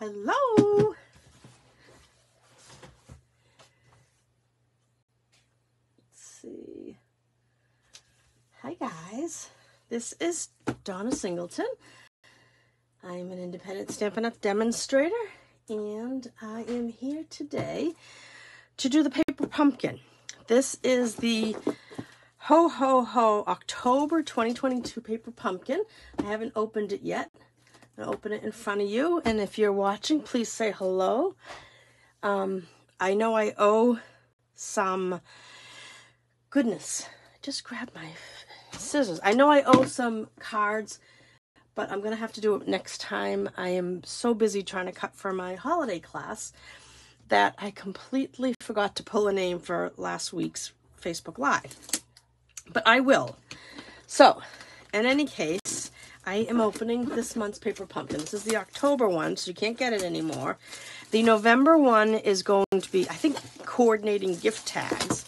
Hello. Let's see. Hi, guys. This is Donna Singleton. I'm an independent Stampin' Up! demonstrator, and I am here today to do the paper pumpkin. This is the Ho Ho Ho October 2022 paper pumpkin. I haven't opened it yet. Open it in front of you, and if you're watching, please say hello. Um, I know I owe some goodness. Just grab my scissors. I know I owe some cards, but I'm going to have to do it next time. I am so busy trying to cut for my holiday class that I completely forgot to pull a name for last week's Facebook Live. But I will. So, in any case, I am opening this month's paper pumpkin. This is the October one, so you can't get it anymore. The November one is going to be, I think, coordinating gift tags.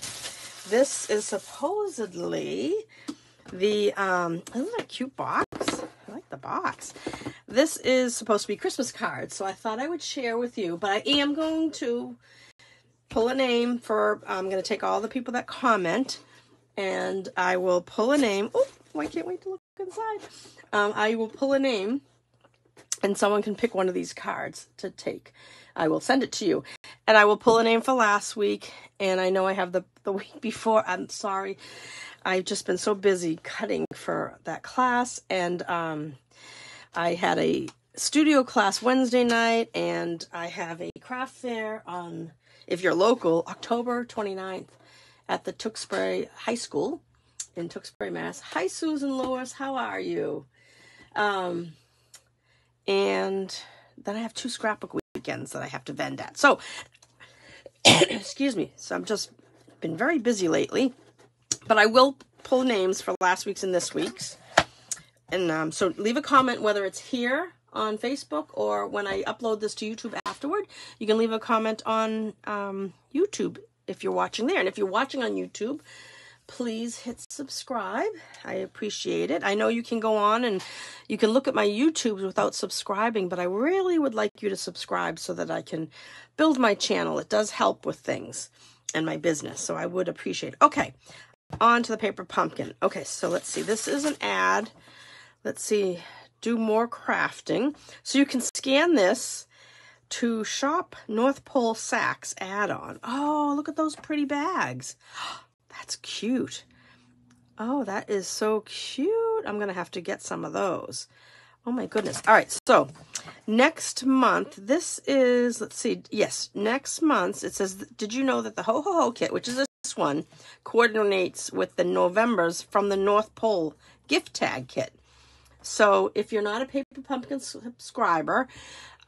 This is supposedly the, um, isn't that a cute box? I like the box. This is supposed to be Christmas cards, so I thought I would share with you, but I am going to pull a name for, I'm going to take all the people that comment, and I will pull a name. Oh, I can't wait to look inside. Um, I will pull a name and someone can pick one of these cards to take. I will send it to you. And I will pull a name for last week. And I know I have the, the week before. I'm sorry. I've just been so busy cutting for that class. And um, I had a studio class Wednesday night. And I have a craft fair on, if you're local, October 29th at the Tewksbury High School in Tewksbury, Mass. Hi, Susan Lewis. How are you? Um, and then I have two scrapbook weekends that I have to vend at. So, excuse me. So I'm just been very busy lately, but I will pull names for last week's and this week's. And um, so leave a comment whether it's here on Facebook or when I upload this to YouTube afterward. You can leave a comment on um, YouTube if you're watching there. And if you're watching on YouTube, please hit subscribe. I appreciate it. I know you can go on and you can look at my YouTubes without subscribing, but I really would like you to subscribe so that I can build my channel. It does help with things and my business, so I would appreciate it. Okay, on to the paper pumpkin. Okay, so let's see. This is an ad. Let's see. Do more crafting. So you can scan this to shop North Pole Sacks add-on. Oh, look at those pretty bags. That's cute. Oh, that is so cute. I'm going to have to get some of those. Oh my goodness. All right, so next month, this is, let's see, yes, next month, it says, did you know that the Ho Ho Ho kit, which is this one, coordinates with the November's from the North Pole gift tag kit. So if you're not a Paper Pumpkin subscriber,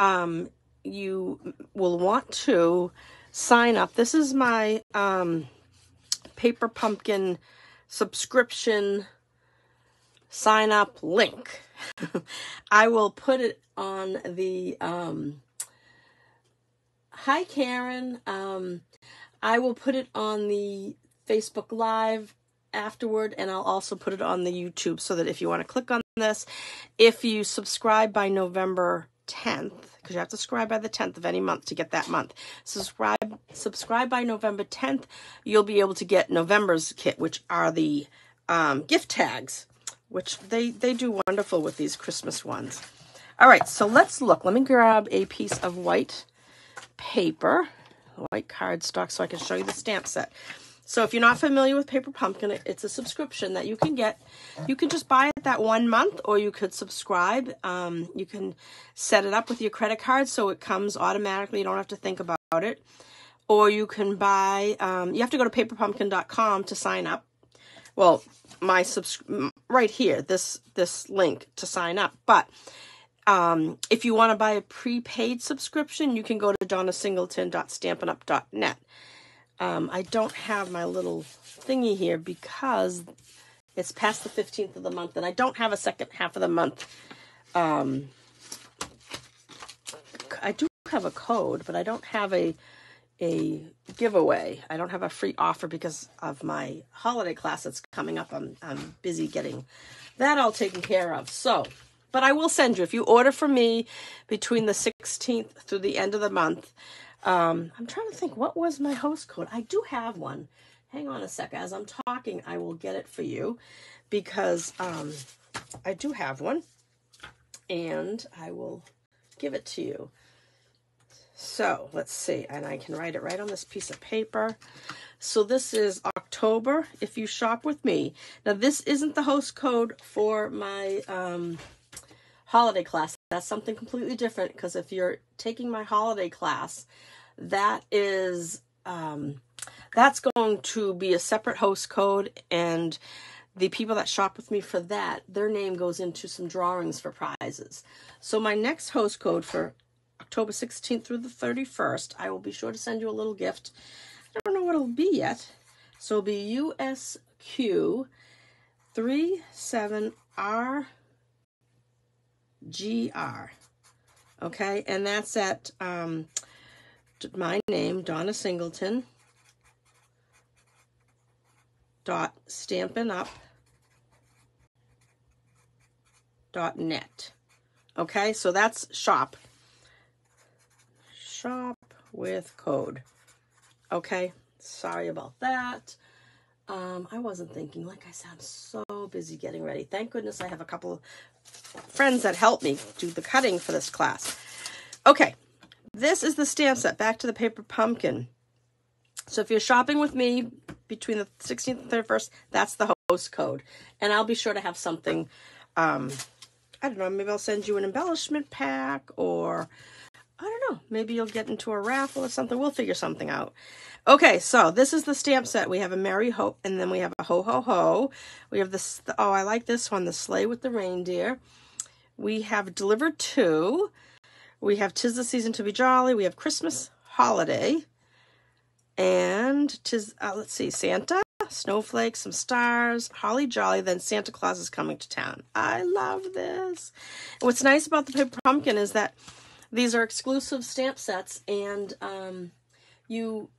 um, you will want to sign up. This is my um, Paper Pumpkin subscription sign up link. I will put it on the um, Hi Karen. Um, I will put it on the Facebook Live afterward, and I'll also put it on the YouTube so that if you want to click on this, if you subscribe by November 10th, because you have to subscribe by the 10th of any month to get that month. Subscribe subscribe by November 10th. You'll be able to get November's kit, which are the um, gift tags, which they, they do wonderful with these Christmas ones. All right, so let's look. Let me grab a piece of white paper, white cardstock, so I can show you the stamp set. So if you're not familiar with Paper Pumpkin, it's a subscription that you can get. You can just buy it that one month, or you could subscribe. Um, you can set it up with your credit card so it comes automatically. You don't have to think about it. Or you can buy. Um, you have to go to paperpumpkin.com to sign up. Well, my subs right here, this this link to sign up. But um, if you want to buy a prepaid subscription, you can go to donnasingleton.stampinup.net. Um, I don't have my little thingy here because it's past the 15th of the month and I don't have a second half of the month. Um, I do have a code, but I don't have a a giveaway. I don't have a free offer because of my holiday class that's coming up. I'm I'm busy getting that all taken care of. So But I will send you if you order from me between the 16th through the end of the month. Um, I'm trying to think what was my host code. I do have one. Hang on a sec. As I'm talking, I will get it for you because um, I do have one, and I will give it to you. So let's see, and I can write it right on this piece of paper. So this is October if you shop with me. Now this isn't the host code for my um, holiday class. That's something completely different because if you're taking my holiday class, that is um, that's going to be a separate host code and the people that shop with me for that, their name goes into some drawings for prizes. So my next host code for October 16th through the 31st, I will be sure to send you a little gift. I don't know what it'll be yet. So it'll be USQ 37RGR. Okay, and that's at um, my name, Donna Singleton. Dot stampin' up dot net. Okay, so that's shop. Shop with code. Okay, sorry about that. Um, I wasn't thinking, like I said, I'm so busy getting ready. Thank goodness I have a couple friends that helped me do the cutting for this class. Okay, this is the stamp set. Back to the paper pumpkin. So if you're shopping with me between the 16th and 31st, that's the host code. And I'll be sure to have something, um, I don't know, maybe I'll send you an embellishment pack or I don't know, maybe you'll get into a raffle or something. We'll figure something out. Okay, so this is the stamp set. We have a Merry Hope, and then we have a Ho Ho Ho. We have this, oh, I like this one, the Sleigh with the Reindeer. We have Delivered To. We have Tis the Season to Be Jolly. We have Christmas Holiday. And tis, uh, let's see, Santa, snowflakes, some stars, holly jolly, then Santa Claus is coming to town. I love this. And what's nice about the paper pumpkin is that these are exclusive stamp sets and um, you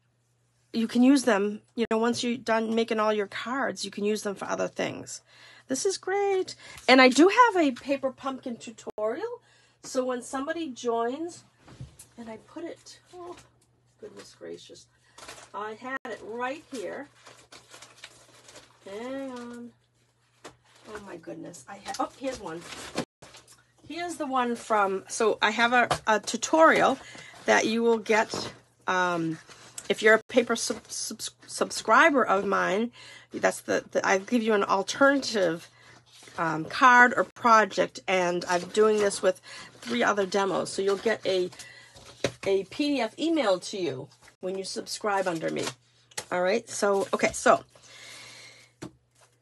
you can use them, you know, once you're done making all your cards, you can use them for other things. This is great. And I do have a paper pumpkin tutorial. So when somebody joins, and I put it, oh, goodness gracious. I had it right here. Hang on. Oh my goodness. I have, oh, here's one. Here's the one from, so I have a, a tutorial that you will get um, if you're a paper sub, sub, subscriber of mine. That's the, the, I give you an alternative um, card or project, and I'm doing this with three other demos. So you'll get a a PDF emailed to you when you subscribe under me. All right. So, okay. So,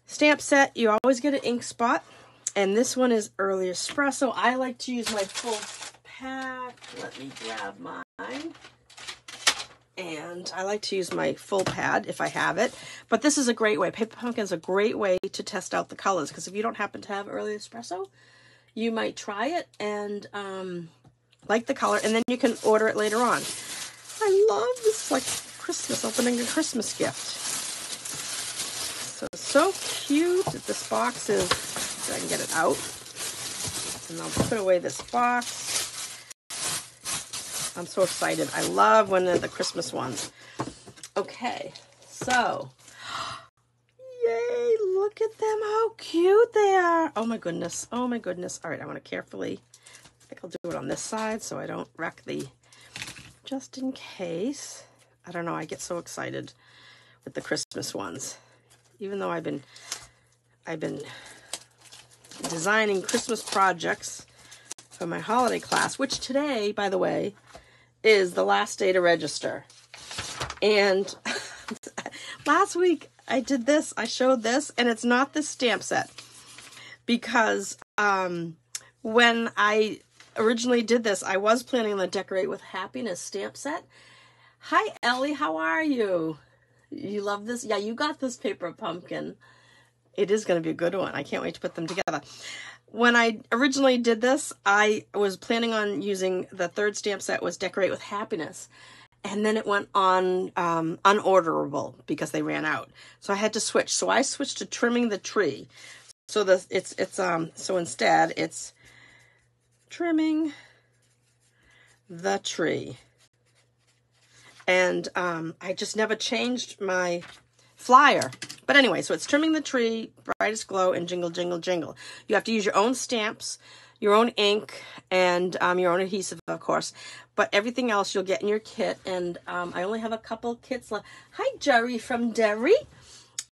stamp set, you always get an ink spot. And this one is early espresso. I like to use my full pack. Let me grab mine. And I like to use my full pad if I have it. But this is a great way. Paper Pumpkin is a great way to test out the colors. Because if you don't happen to have early espresso, you might try it and um, like the color. And then you can order it later on. I love this, like Christmas, opening a Christmas gift. So, so cute. This box is, I can get it out. And I'll put away this box. I'm so excited. I love when they're the Christmas ones. Okay, so, yay, look at them, how cute they are. Oh my goodness, oh my goodness. All right, I want to carefully, I think I'll do it on this side so I don't wreck the just in case. I don't know, I get so excited with the Christmas ones. Even though I've been I've been designing Christmas projects for my holiday class, which today, by the way, is the last day to register. And last week I did this, I showed this, and it's not the stamp set because um, when I originally did this, I was planning on decorate with happiness stamp set. Hi, Ellie. How are you? You love this? Yeah, you got this paper pumpkin. It is going to be a good one. I can't wait to put them together. When I originally did this, I was planning on using the third stamp set was decorate with happiness. And then it went on um, unorderable because they ran out. So I had to switch. So I switched to trimming the tree. So the it's it's um so instead it's trimming the tree. And um, I just never changed my flyer. But anyway, so it's trimming the tree, brightest glow, and jingle, jingle, jingle. You have to use your own stamps, your own ink, and um, your own adhesive, of course. But everything else you'll get in your kit. And um, I only have a couple kits left. Hi, Jerry from Derry.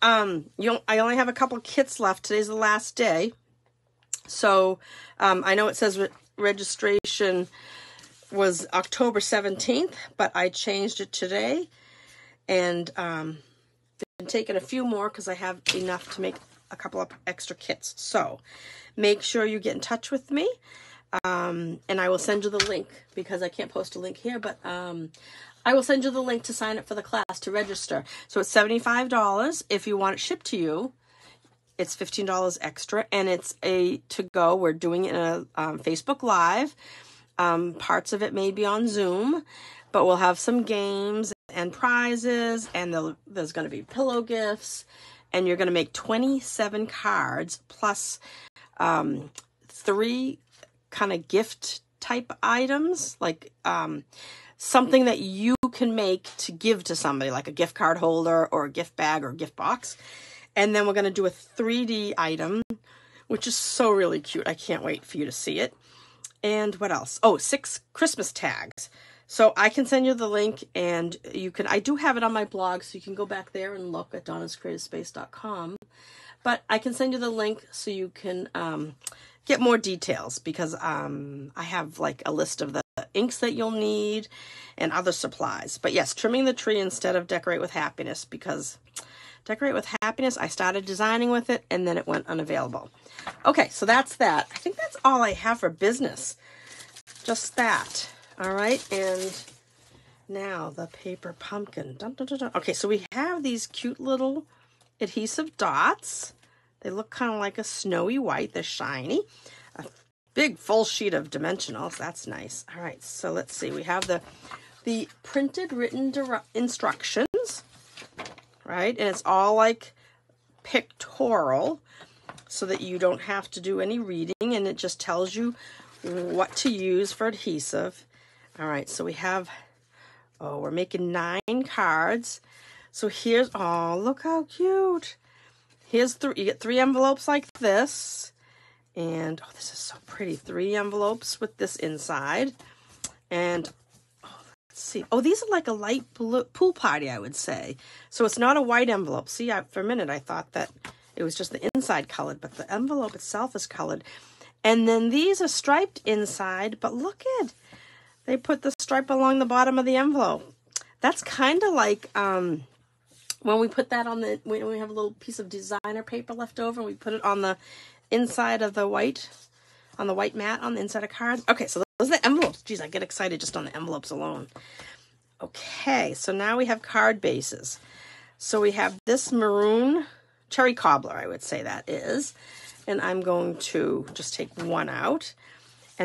Um, you I only have a couple kits left. Today's the last day. So um, I know it says re registration was October 17th, but I changed it today. And um, been taking a few more because I have enough to make a couple of extra kits. So make sure you get in touch with me. Um, and I will send you the link because I can't post a link here, but um, I will send you the link to sign up for the class to register. So it's $75 if you want it shipped to you. It's $15 extra and it's a to go. We're doing it in a um, Facebook Live. Um, parts of it may be on Zoom, but we'll have some games and prizes, and there's going to be pillow gifts, and you're going to make 27 cards plus um, three kind of gift type items, like um, something that you can make to give to somebody, like a gift card holder or a gift bag or a gift box. And then we're going to do a 3D item, which is so really cute. I can't wait for you to see it. And what else? Oh, six Christmas tags. So I can send you the link and you can, I do have it on my blog, so you can go back there and look at donnascreativespace.com. But I can send you the link so you can um, get more details because um, I have like a list of the inks that you'll need and other supplies. But yes, trimming the tree instead of decorate with happiness because decorate with happiness, I started designing with it and then it went unavailable. Okay, so that's that. I think that's all I have for business. Just that. All right, and now the paper pumpkin. Dun, dun, dun, okay, so we have these cute little adhesive dots. They look kind of like a snowy white. They're shiny. A big full sheet of dimensionals. That's nice. All right, so let's see. We have the the printed written instructions, right? And it's all like pictorial so that you don't have to do any reading and it just tells you what to use for adhesive. All right, so we have, oh, we're making nine cards. So here's, oh, look how cute. Here's three, you get three envelopes like this. And, oh, this is so pretty. Three envelopes with this inside. And, oh, let's see. Oh, these are like a light blue, pool party, I would say. So it's not a white envelope. See, I, for a minute, I thought that it was just the inside colored, but the envelope itself is colored. And then these are striped inside, but look at they put the stripe along the bottom of the envelope. That's kind of like um, when we put that on the, when we have a little piece of designer paper left over and we put it on the inside of the white, on the white mat on the inside of cards. Okay, so those are the envelopes. Geez, I get excited just on the envelopes alone. Okay, so now we have card bases. So we have this maroon cherry cobbler, I would say that is. And I'm going to just take one out.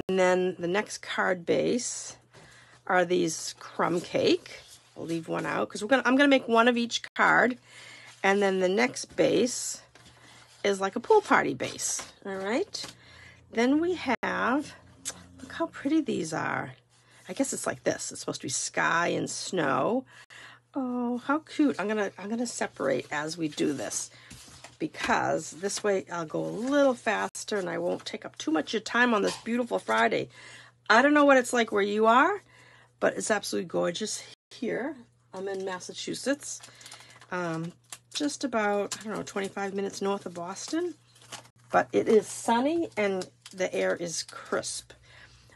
And then the next card base are these crumb cake. I'll leave one out because we're gonna I'm gonna make one of each card. And then the next base is like a pool party base. All right. Then we have, look how pretty these are. I guess it's like this. It's supposed to be sky and snow. Oh, how cute. I'm gonna I'm gonna separate as we do this because this way I'll go a little faster and I won't take up too much of your time on this beautiful Friday. I don't know what it's like where you are, but it's absolutely gorgeous here. I'm in Massachusetts, um, just about, I don't know, 25 minutes north of Boston. But it is sunny and the air is crisp.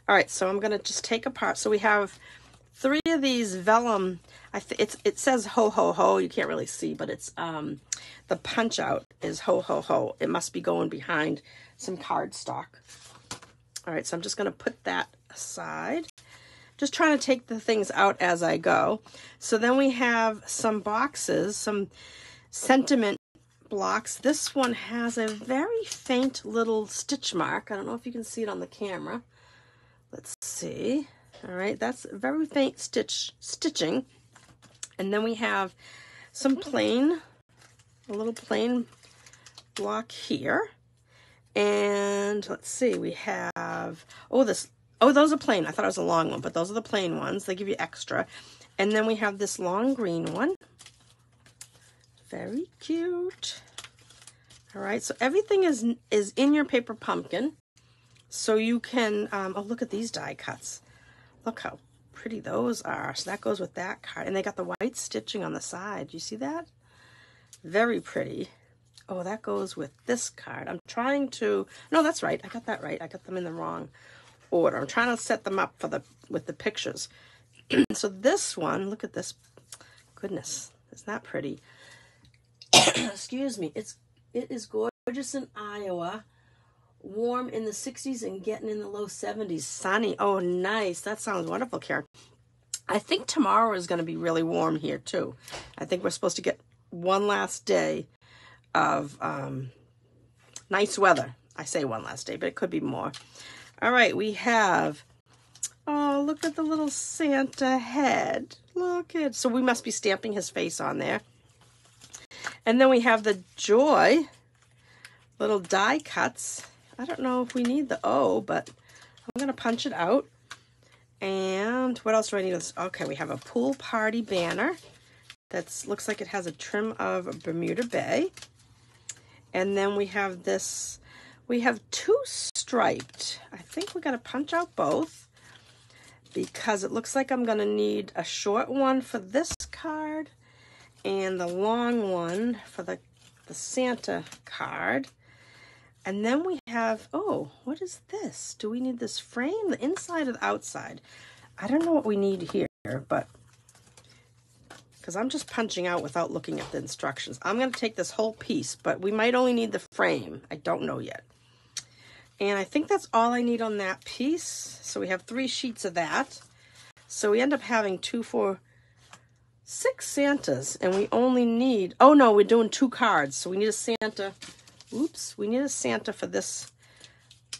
All right, so I'm going to just take apart. So we have three of these vellum I th- it's it says ho ho ho. You can't really see, but it's um the punch out is ho ho ho. It must be going behind some cardstock. All right, so I'm just going to put that aside. Just trying to take the things out as I go. So then we have some boxes, some sentiment blocks. This one has a very faint little stitch mark. I don't know if you can see it on the camera. Let's see. All right, that's very faint stitch stitching. And then we have some plain, a little plain block here. And let's see, we have, oh, this, oh, those are plain. I thought it was a long one, but those are the plain ones. They give you extra. And then we have this long green one. Very cute. All right, so everything is is in your paper pumpkin. So you can, um, oh, look at these die cuts. Look how pretty those are. So that goes with that card. And they got the white stitching on the side. You see that? Very pretty. Oh, that goes with this card. I'm trying to, no, that's right. I got that right. I got them in the wrong order. I'm trying to set them up for the, with the pictures. so this one, look at this. Goodness, isn't that pretty? Excuse me. It's, it is gorgeous in Iowa. Warm in the 60s and getting in the low 70s. Sunny. Oh, nice. That sounds wonderful, Karen. I think tomorrow is going to be really warm here, too. I think we're supposed to get one last day of um, nice weather. I say one last day, but it could be more. All right, we have, oh, look at the little Santa head. Look at, so we must be stamping his face on there. And then we have the Joy little die cuts. I don't know if we need the O, but I'm going to punch it out. And what else do I need? Okay, we have a pool party banner. That looks like it has a trim of Bermuda Bay. And then we have this, we have two striped. I think we're going to punch out both because it looks like I'm going to need a short one for this card and the long one for the, the Santa card. And then we have, oh, what is this? Do we need this frame? The inside or the outside? I don't know what we need here, but because I'm just punching out without looking at the instructions. I'm going to take this whole piece, but we might only need the frame. I don't know yet. And I think that's all I need on that piece. So we have three sheets of that. So we end up having two, four, six Santas, and we only need, oh no, we're doing two cards. So we need a Santa, oops, we need a Santa for this.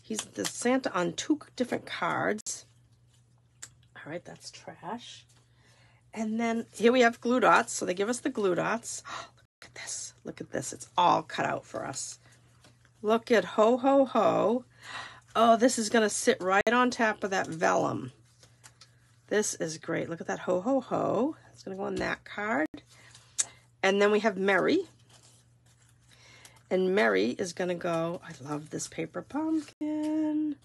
He's the Santa on two different cards. All right, that's trash. And then here we have glue dots. So they give us the glue dots. Oh, look at this. Look at this. It's all cut out for us. Look at ho, ho, ho. Oh, this is going to sit right on top of that vellum. This is great. Look at that ho, ho, ho. It's going to go on that card. And then we have Merry. And Merry is going to go, I love this paper pumpkin.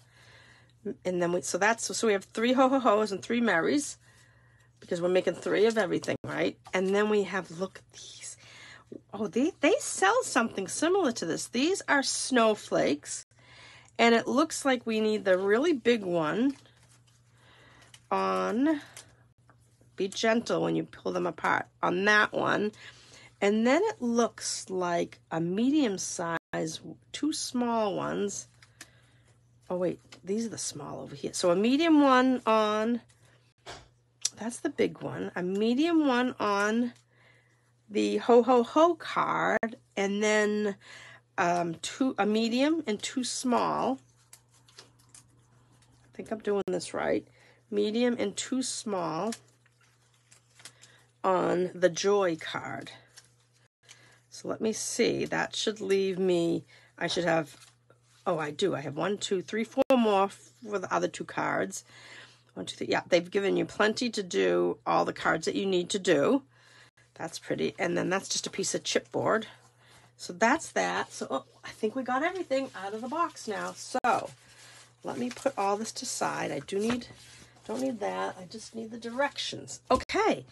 And then we, so that's, so we have three ho, ho, ho's and three Marys because we're making three of everything, right? And then we have, look at these. Oh, they, they sell something similar to this. These are snowflakes. And it looks like we need the really big one on, be gentle when you pull them apart, on that one. And then it looks like a medium size, two small ones. Oh, wait, these are the small over here. So a medium one on that's the big one. A medium one on the Ho Ho Ho card, and then um, two a medium and two small. I think I'm doing this right. Medium and two small on the Joy card. So let me see. That should leave me, I should have, oh, I do. I have one, two, three, four more for the other two cards. One, two, three. Yeah, they've given you plenty to do all the cards that you need to do. That's pretty. And then that's just a piece of chipboard. So that's that. So oh, I think we got everything out of the box now. So let me put all this to side. I do need, don't need that. I just need the directions. Okay.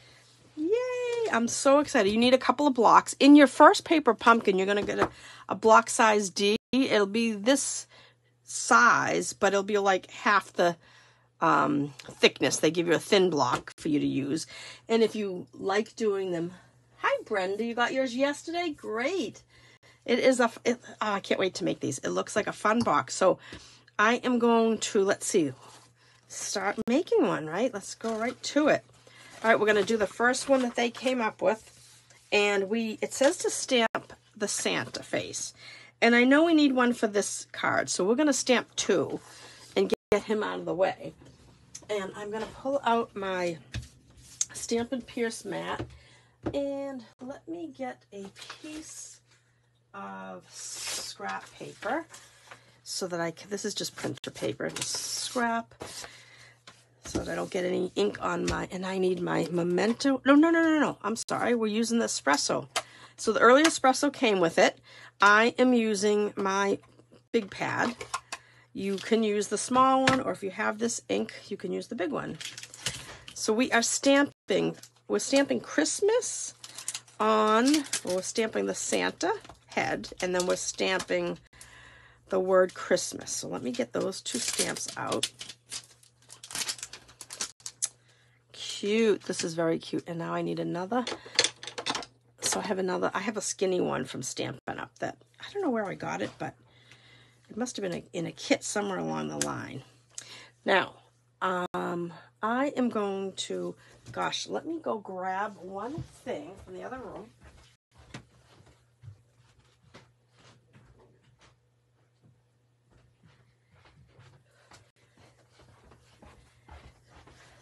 Yay! I'm so excited. You need a couple of blocks. In your first paper pumpkin, you're going to get a, a block size D. It'll be this size, but it'll be like half the um, thickness. They give you a thin block for you to use. And if you like doing them, hi Brenda, you got yours yesterday? Great. It is a, it, oh, I can't wait to make these. It looks like a fun box. So I am going to, let's see, start making one, right? Let's go right to it. All right, we're going to do the first one that they came up with. And we, it says to stamp the Santa face. And I know we need one for this card. So we're going to stamp two get him out of the way. And I'm going to pull out my Stampin' Pierce mat. And let me get a piece of scrap paper. so that I can, this is just printer paper, just scrap so that I don't get any ink on my, and I need my Memento. No, no, no, no, no. I'm sorry. We're using the espresso. So the early espresso came with it. I am using my big pad. You can use the small one, or if you have this ink, you can use the big one. So we are stamping, we're stamping Christmas on, we're stamping the Santa head, and then we're stamping the word Christmas. So let me get those two stamps out. Cute. This is very cute. And now I need another. So I have another, I have a skinny one from Stampin' Up that, I don't know where I got it, but it must have been a, in a kit somewhere along the line. Now, um, I am going to, gosh, let me go grab one thing from the other room.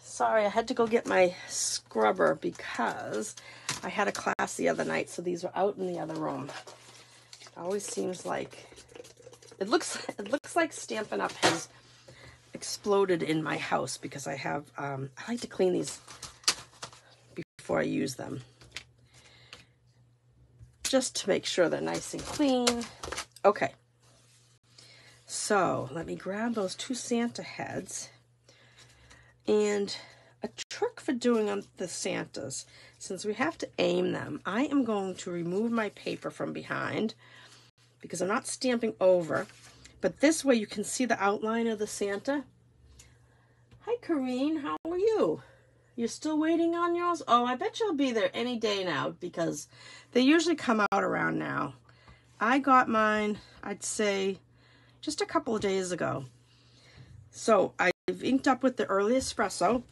Sorry, I had to go get my scrubber because I had a class the other night, so these were out in the other room. It always seems like it looks it looks like Stampin' Up! has exploded in my house because I have um, I like to clean these before I use them. Just to make sure they're nice and clean. Okay, so let me grab those two Santa heads and a trick for doing on the Santas, since we have to aim them, I am going to remove my paper from behind because I'm not stamping over. But this way you can see the outline of the Santa. Hi, Kareen. How are you? You're still waiting on yours? Oh, I bet you'll be there any day now because they usually come out around now. I got mine, I'd say, just a couple of days ago. So I've inked up with the early espresso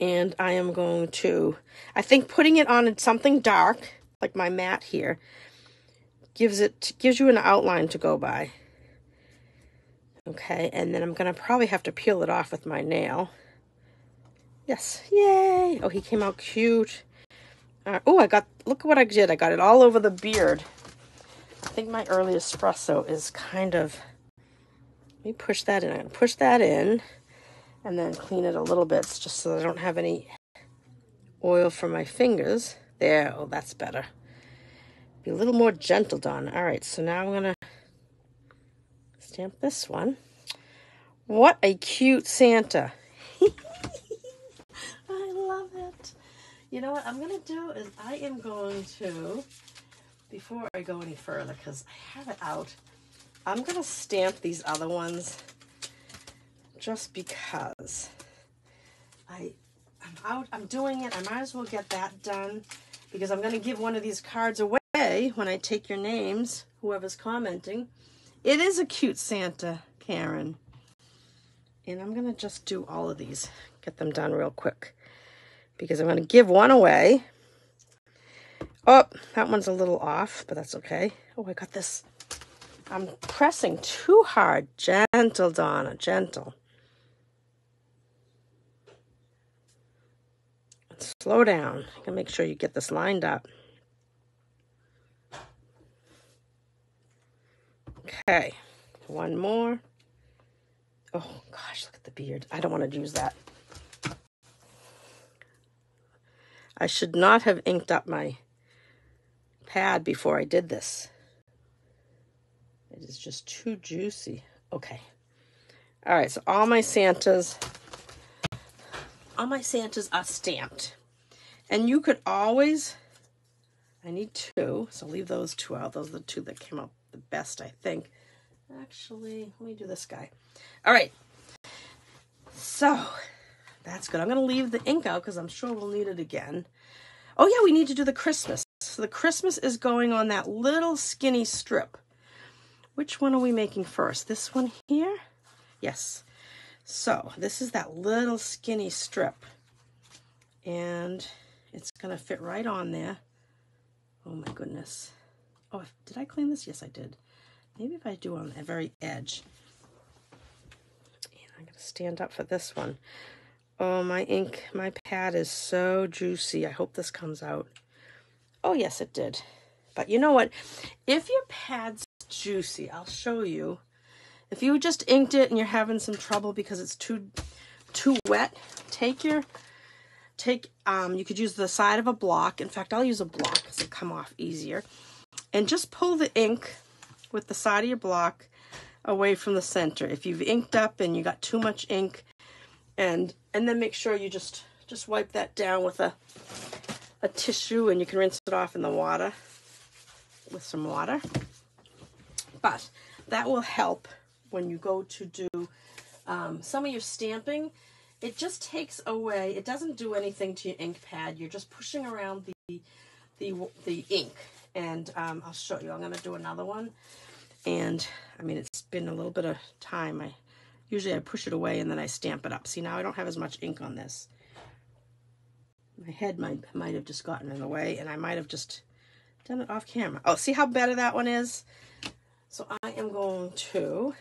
and I am going to, I think putting it on something dark, like my mat here, gives it, gives you an outline to go by. Okay, and then I'm going to probably have to peel it off with my nail. Yes, yay! Oh, he came out cute. Uh, oh, I got, look what I did. I got it all over the beard. I think my early espresso is kind of let me push that in. I'm going to push that in and then clean it a little bit just so I don't have any oil from my fingers. There, oh, that's better. Be a little more gentle, Don. All right, so now I'm going to stamp this one. What a cute Santa. I love it. You know what I'm going to do is I am going to, before I go any further, because I have it out, I'm going to stamp these other ones just because I, I'm out, I'm doing it. I might as well get that done because I'm going to give one of these cards away when I take your names, whoever's commenting. It is a cute Santa, Karen. And I'm going to just do all of these, get them done real quick because I'm going to give one away. Oh, that one's a little off, but that's okay. Oh, I got this I'm pressing too hard. Gentle, Donna, gentle. Slow down. You can make sure you get this lined up. Okay, one more. Oh gosh, look at the beard. I don't want to use that. I should not have inked up my pad before I did this. It is just too juicy. Okay. All right, so all my Santas, all my Santas are stamped. And you could always, I need two, so leave those two out. Those are the two that came out the best, I think. Actually, let me do this guy. All right. So, that's good. I'm going to leave the ink out because I'm sure we'll need it again. Oh, yeah, we need to do the Christmas. So the Christmas is going on that little skinny strip. Which one are we making first? This one here? Yes. So this is that little skinny strip. And it's going to fit right on there. Oh my goodness. Oh, did I clean this? Yes, I did. Maybe if I do on the very edge. And I'm going to stand up for this one. Oh, my ink, my pad is so juicy. I hope this comes out. Oh, yes, it did. But you know what? If your pad's juicy. I'll show you. If you just inked it and you're having some trouble because it's too too wet, take your take um you could use the side of a block. In fact, I'll use a block because it come off easier. And just pull the ink with the side of your block away from the center. If you've inked up and you got too much ink and and then make sure you just just wipe that down with a a tissue and you can rinse it off in the water with some water. But that will help when you go to do um, some of your stamping. It just takes away, it doesn't do anything to your ink pad. You're just pushing around the, the, the ink. And um, I'll show you. I'm going to do another one. And, I mean, it's been a little bit of time. I Usually I push it away and then I stamp it up. See, now I don't have as much ink on this. My head might, might have just gotten in the way and I might have just done it off camera. Oh, see how better that one is? So I am going to,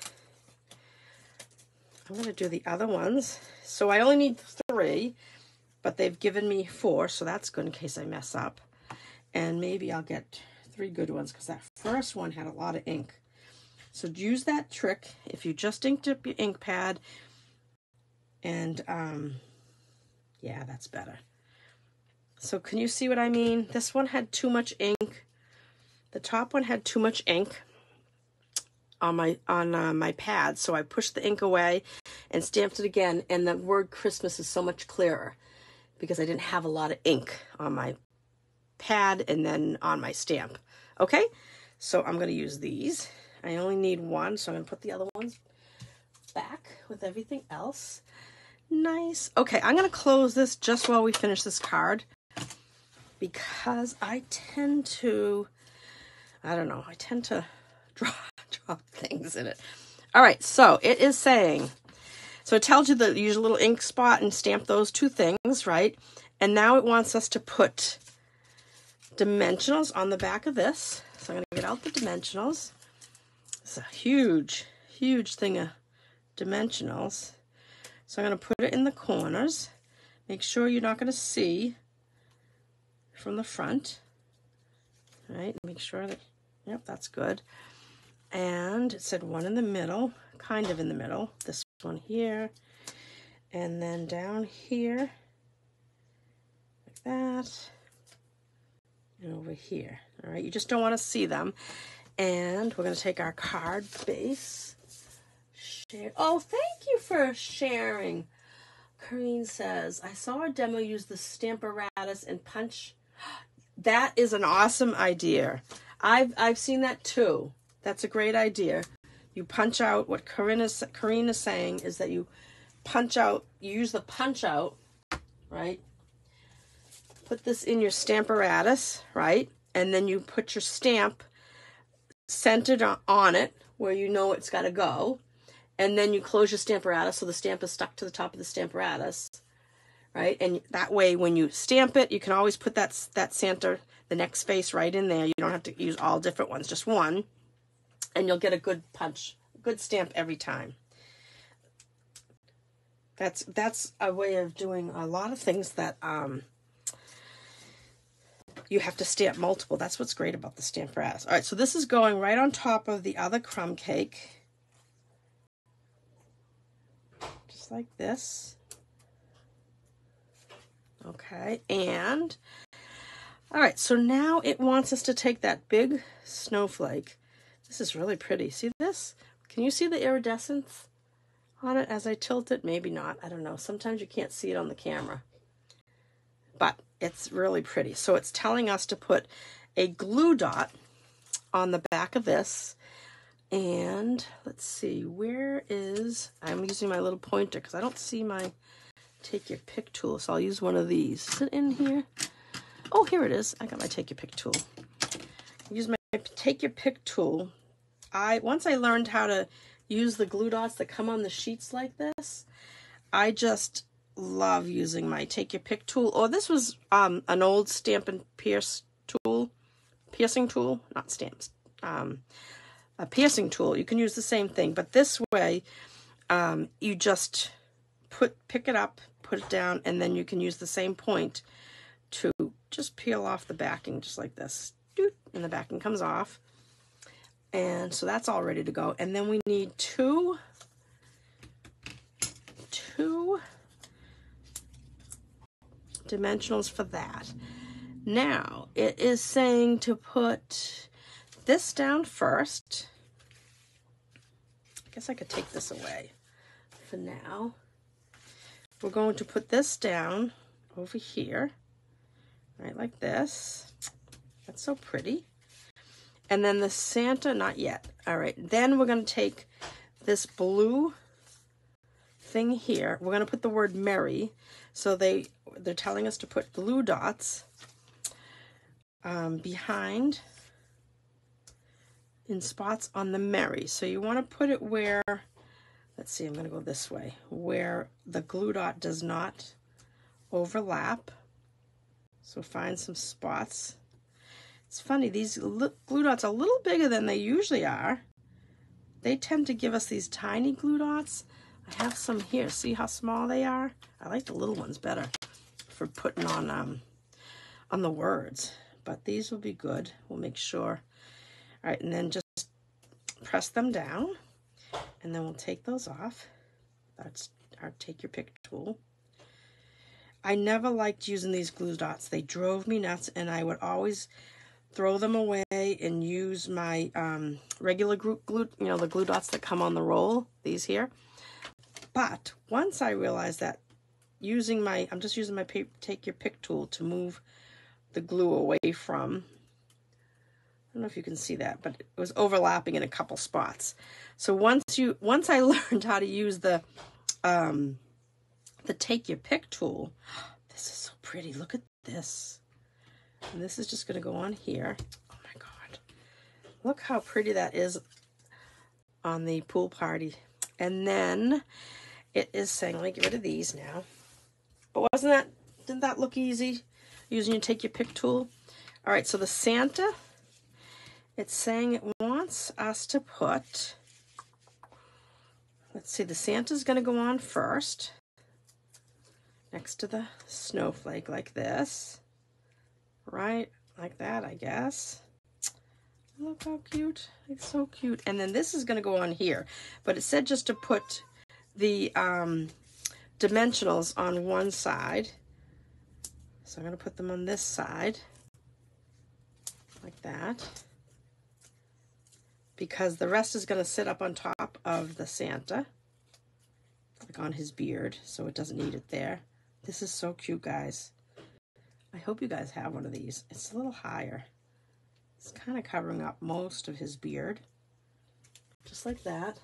I'm going to do the other ones. So I only need three, but they've given me four, so that's good in case I mess up. And maybe I'll get three good ones because that first one had a lot of ink. So use that trick if you just inked up your ink pad. And um, yeah, that's better. So can you see what I mean? This one had too much ink. The top one had too much ink on my on uh, my pad, so I pushed the ink away and stamped it again. And the word Christmas is so much clearer because I didn't have a lot of ink on my pad and then on my stamp. Okay, so I'm going to use these. I only need one, so I'm going to put the other ones back with everything else. Nice. Okay, I'm going to close this just while we finish this card because I tend to, I don't know, I tend to draw, draw things in it. All right, so it is saying, so it tells you that use a little ink spot and stamp those two things, right? And now it wants us to put dimensionals on the back of this. So I'm going to get out the dimensionals. It's a huge, huge thing of dimensionals. So I'm going to put it in the corners. Make sure you're not going to see from the front. All right, make sure that, yep, that's good. And it said one in the middle, kind of in the middle. This one here. And then down here, like that. And over here. All right, you just don't want to see them. And we're going to take our card base. Share. Oh, thank you for sharing. Corrine says, I saw a demo use the Stamparatus and punch. That is an awesome idea. I've, I've seen that too. That's a great idea. You punch out, what Corinne is, Corinne is saying is that you punch out, you use the punch out, right? Put this in your Stamparatus, right? And then you put your stamp centered on it where you know it's got to go. And then you close your stamparatus so the stamp is stuck to the top of the stamparatus, right? And that way, when you stamp it, you can always put that that center, the next face right in there. You don't have to use all different ones, just one, and you'll get a good punch, good stamp every time. That's that's a way of doing a lot of things that um, you have to stamp multiple. That's what's great about the stamp Stamparatus. All right, so this is going right on top of the other crumb cake. Just like this. Okay, and all right, so now it wants us to take that big snowflake. This is really pretty. See this? Can you see the iridescence on it as I tilt it? Maybe not. I don't know. Sometimes you can't see it on the camera. It's really pretty. So it's telling us to put a glue dot on the back of this. And let's see, where is, I'm using my little pointer because I don't see my take your pick tool. So I'll use one of these. Is it in here? Oh, here it is. I got my take your pick tool. Use my take your pick tool. I Once I learned how to use the glue dots that come on the sheets like this, I just love using my take your pick tool. Or this was um, an old stamp and pierce tool, piercing tool, not stamps, um, a piercing tool. You can use the same thing, but this way um, you just put pick it up, put it down, and then you can use the same point to just peel off the backing just like this. And the backing comes off. And so that's all ready to go. And then we need two, two dimensionals for that. Now, it is saying to put this down first. I guess I could take this away for now. We're going to put this down over here, right like this. That's so pretty. And then the Santa, not yet. All right, then we're going to take this blue thing here. We're going to put the word Merry. So they, they're telling us to put blue dots um, behind in spots on the Merry. So you want to put it where, let's see, I'm going to go this way, where the glue dot does not overlap. So find some spots. It's funny, these glue dots are a little bigger than they usually are. They tend to give us these tiny glue dots. I have some here. See how small they are? I like the little ones better for putting on um, on the words. But these will be good. We'll make sure. All right, and then just press them down. And then we'll take those off. That's our take your pick tool. I never liked using these glue dots. They drove me nuts, and I would always throw them away and use my um, regular glue, glue, you know, the glue dots that come on the roll, these here. But once I realized that using my, I'm just using my paper, take your pick tool to move the glue away from, I don't know if you can see that, but it was overlapping in a couple spots. So once you, once I learned how to use the, um, the take your pick tool, this is so pretty. Look at this. And this is just going to go on here. Oh my God. Look how pretty that is on the pool party. And then it is saying, let me get rid of these now. But wasn't that, didn't that look easy? Using your take your pick tool. All right, so the Santa, it's saying it wants us to put, let's see, the Santa's going to go on first next to the snowflake like this. Right? Like that, I guess. Look how cute. It's so cute. And then this is going to go on here. But it said just to put the um, dimensionals on one side. So I'm going to put them on this side. Like that. Because the rest is going to sit up on top of the Santa. Like on his beard. So it doesn't need it there. This is so cute, guys. I hope you guys have one of these. It's a little higher. It's kind of covering up most of his beard. Just like that.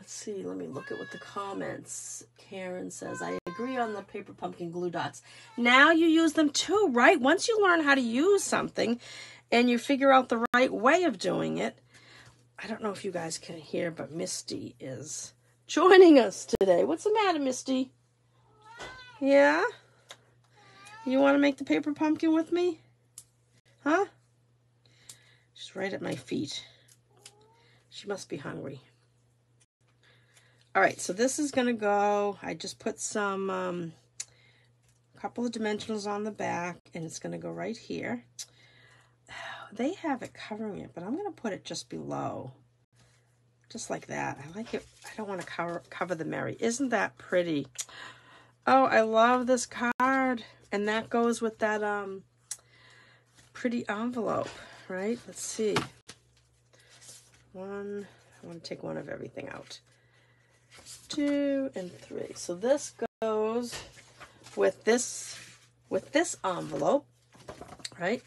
Let's see, let me look at what the comments. Karen says, I agree on the paper pumpkin glue dots. Now you use them too, right? Once you learn how to use something and you figure out the right way of doing it, I don't know if you guys can hear, but Misty is joining us today. What's the matter, Misty? Yeah? You want to make the paper pumpkin with me? Huh? She's right at my feet. She must be hungry. All right, so this is going to go, I just put some, um, couple of dimensionals on the back, and it's going to go right here. They have it covering it, but I'm going to put it just below. Just like that. I like it. I don't want to cover, cover the Merry. Isn't that pretty? Oh, I love this card. And that goes with that um pretty envelope, right? Let's see. One, I want to take one of everything out. Two and three. So this goes with this with this envelope, right?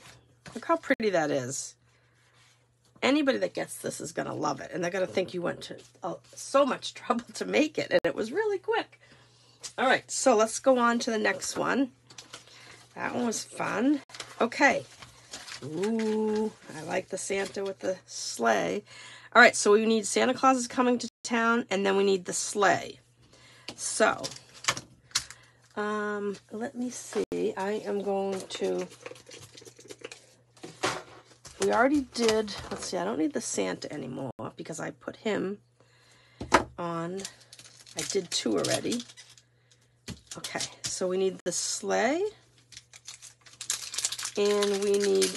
Look how pretty that is. Anybody that gets this is going to love it. And they're going to think you went to uh, so much trouble to make it. And it was really quick. All right, so let's go on to the next one. That one was fun. Okay. Ooh, I like the Santa with the sleigh. All right, so we need Santa Claus is coming to town, and then we need the sleigh. So, um, let me see. I am going to. We already did. Let's see. I don't need the Santa anymore because I put him on. I did two already. Okay, so we need the sleigh. And we need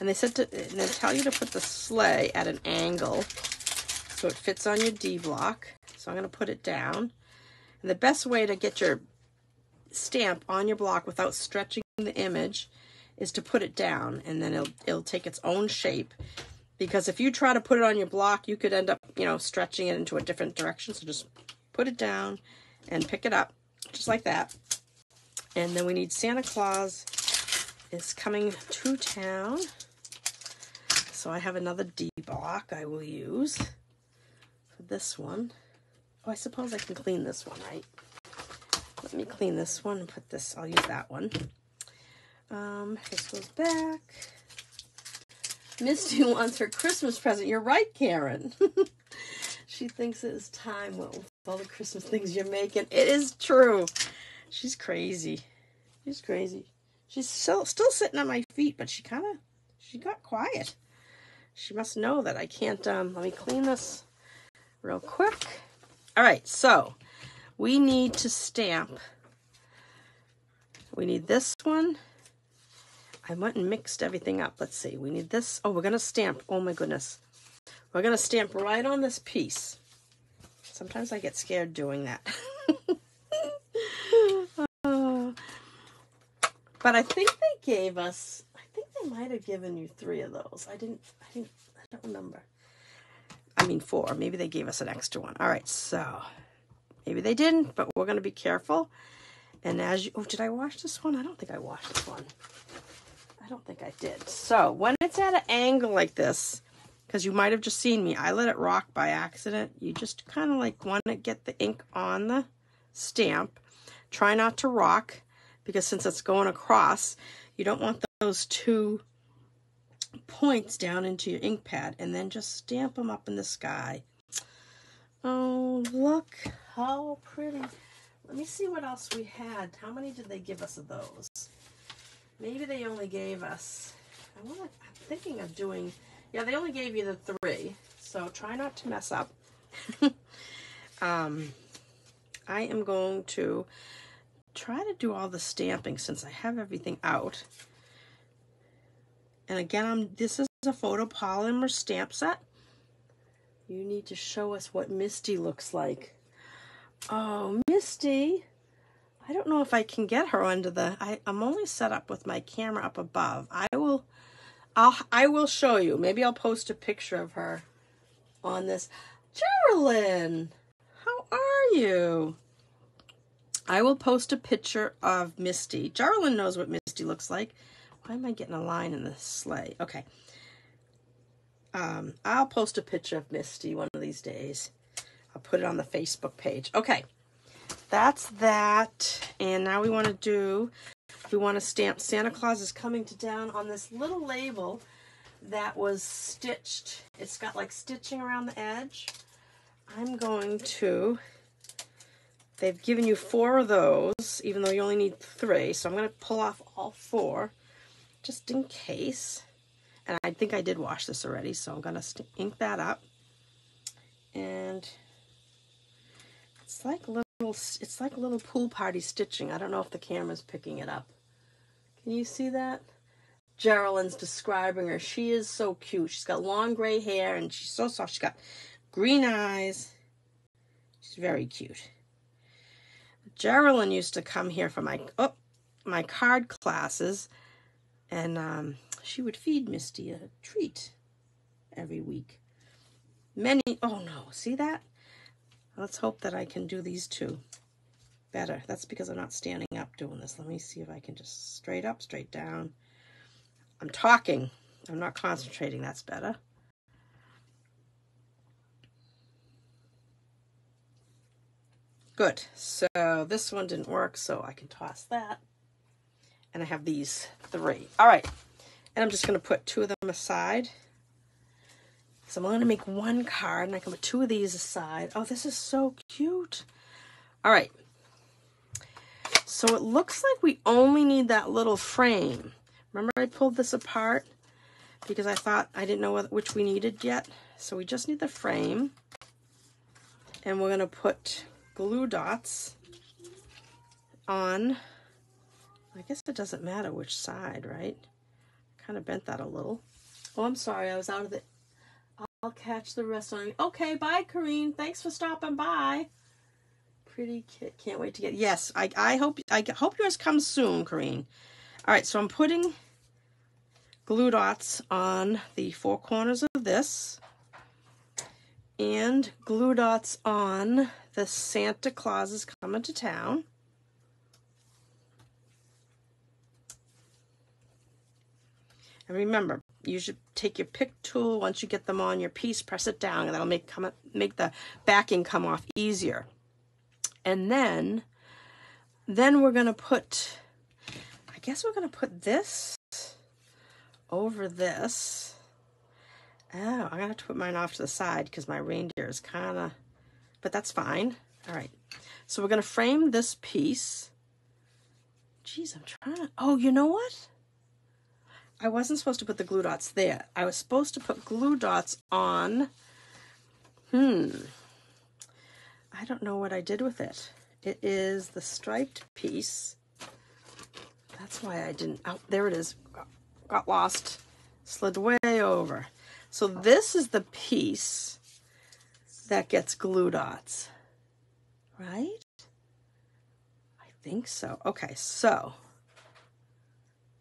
And they said to, they tell you to put the sleigh at an angle so it fits on your D block. So I'm going to put it down. And the best way to get your stamp on your block without stretching the image is to put it down and then it'll, it'll take its own shape. Because if you try to put it on your block, you could end up, you know, stretching it into a different direction. So just put it down and pick it up just like that. And then we need Santa Claus is coming to town. So I have another D block I will use for this one. Oh, I suppose I can clean this one, right? Let me clean this one and put this, I'll use that one. Um, this goes back. Misty wants her Christmas present. You're right, Karen. she thinks it is time with all the Christmas things you're making. It is true. She's crazy. She's crazy. She's still still sitting on my feet, but she kind of she got quiet. She must know that I can't. Um, let me clean this real quick. All right, so we need to stamp. We need this one. I went and mixed everything up. Let's see. We need this. Oh, we're to stamp. Oh, my goodness. We're to stamp right on this piece. Sometimes I get scared doing that. oh. But I think they gave us, I might have given you three of those. I didn't, I didn't, I don't remember. I mean four. Maybe they gave us an extra one. All right, so maybe they didn't, but we're going to be careful. And as you, oh, did I wash this one? I don't think I washed this one. I don't think I did. So when it's at an angle like this, because you might have just seen me, I let it rock by accident. You just kind of like want to get the ink on the stamp. Try not to rock because since it's going across, you don't want those two points down into your ink pad and then just stamp them up in the sky. Oh, look how pretty. Let me see what else we had. How many did they give us of those? Maybe they only gave us, I I'm thinking of doing, yeah, they only gave you the three. So try not to mess up. um, I am going to try to do all the stamping since I have everything out. And again, I'm, this is a photopolymer stamp set. You need to show us what Misty looks like. Oh, Misty. I don't know if I can get her under the, I, I'm only set up with my camera up above. I will, I'll, I will show you. Maybe I'll post a picture of her on this. Geraldine, how are you? I will post a picture of Misty. Geraldine knows what Misty looks like. Why am I getting a line in the sleigh? Okay. Um, I'll post a picture of Misty one of these days. I'll put it on the Facebook page. Okay. That's that. And now we want to do, we want to stamp Santa Claus is coming to town on this little label that was stitched. It's got like stitching around the edge. I'm going to, they've given you four of those, even though you only need three. So I'm going to pull off all four just in case. And I think I did wash this already, so I'm going to ink that up. And it's like little, it's like a little pool party stitching. I don't know if the camera's picking it up. Can you see that? Geraldine's describing her. She is so cute. She's got long gray hair and she's so soft. She's got green eyes. She's very cute. Geraldine used to come here for my oh, my card classes and um, she would feed Misty a treat every week. Many, oh no, see that? Let's hope that I can do these two better. That's because I'm not standing up doing this. Let me see if I can just straight up, straight down. I'm talking. I'm not concentrating. That's better. Good. So this one didn't work, so I can toss that. And I have these three. All right. And I'm just going to put two of them aside. So I'm going to make one card and I can put two of these aside. Oh, this is so cute. All right. So it looks like we only need that little frame. Remember I pulled this apart because I thought I didn't know which we needed yet. So we just need the frame. And we're going to put glue dots on I guess it doesn't matter which side, right? kind of bent that a little. Oh, I'm sorry. I was out of the... I'll catch the rest on... Okay, bye, Corrine. Thanks for stopping by. Pretty kit. Can't wait to get... Yes, I, I hope I hope yours comes soon, Corrine. All right, so I'm putting glue dots on the four corners of this and glue dots on the Santa Claus is coming to town. And remember, you should take your pick tool once you get them on your piece, press it down, and that'll make come make the backing come off easier. And then, then we're gonna put, I guess we're gonna put this over this. Oh, I'm gonna have to put mine off to the side because my reindeer is kind of, but that's fine. All right, so we're gonna frame this piece. Geez, I'm trying to, oh, you know what? I wasn't supposed to put the glue dots there. I was supposed to put glue dots on, hmm, I don't know what I did with it. It is the striped piece. That's why I didn't, oh, there it is. Got lost, slid way over. So this is the piece that gets glue dots, right? I think so. Okay, so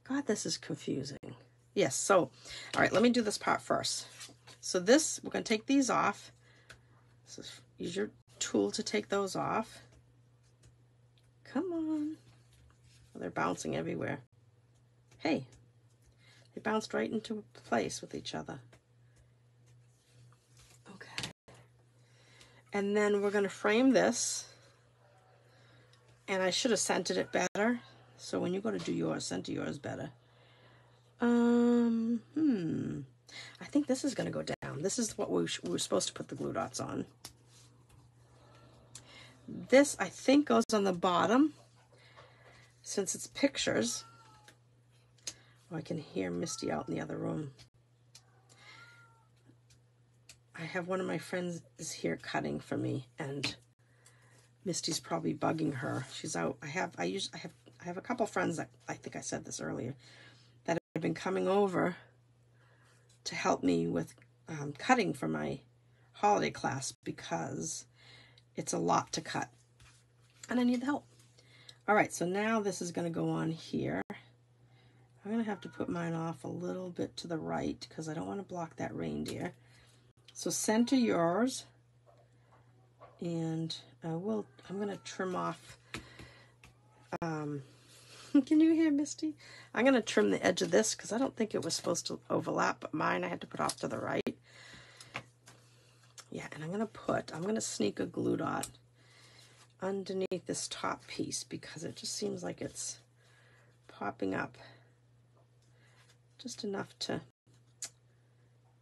God, this is confusing. Yes, so, all right, let me do this part first. So this, we're going to take these off. So use your tool to take those off. Come on. They're bouncing everywhere. Hey, they bounced right into place with each other. Okay. And then we're going to frame this. And I should have scented it better. So when you go to do yours, center yours better. Um, hmm. I think this is going to go down. This is what we, we were supposed to put the glue dots on. This, I think, goes on the bottom. Since it's pictures. Oh, I can hear Misty out in the other room. I have one of my friends is here cutting for me, and Misty's probably bugging her. She's out. I have I use I have I have a couple friends that I think I said this earlier that have been coming over to help me with um, cutting for my holiday class because it's a lot to cut and I need the help. All right, so now this is going to go on here. I'm going to have to put mine off a little bit to the right because I don't want to block that reindeer. So center yours and I will, I'm going to trim off um, can you hear Misty? I'm going to trim the edge of this because I don't think it was supposed to overlap, but mine I had to put off to the right. Yeah, and I'm going to put, I'm going to sneak a glue dot underneath this top piece because it just seems like it's popping up just enough to